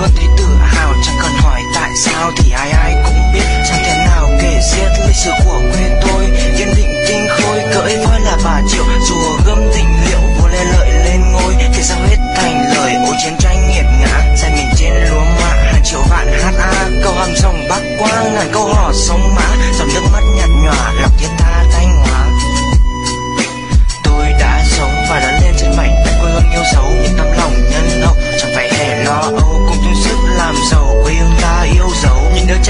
luôn thấy tự hào, chẳng cần hỏi tại sao thì ai ai cũng biết. Chẳng thể nào kể xiết lịch sử của quê tôi, kiên định tinh khôi cưỡi voi là bà triệu. Dù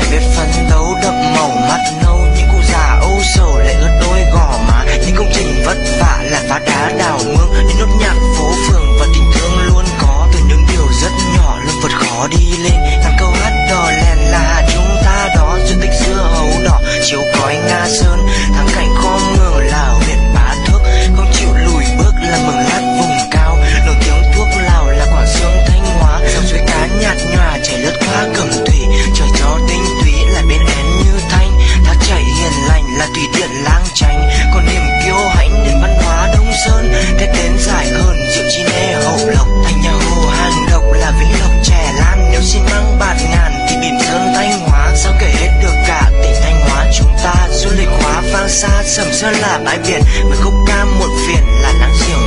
trẻ biết phấn đấu đậm màu mắt nâu, những cụ già âu sầu lại ướt đôi gò má. Những công trình vất vả là phá đá đào mương, những nốt nhạc phố phường và tình thương luôn có. Từ những điều rất nhỏ luôn vượt khó đi lên. Ngàn câu hát đò lèn là chúng ta đó duyên tích xưa hấu đỏ chiều cõi nga sơn. Xa sầm sơn là bãi biển với khúc ca muộn phiền là nắng chiều.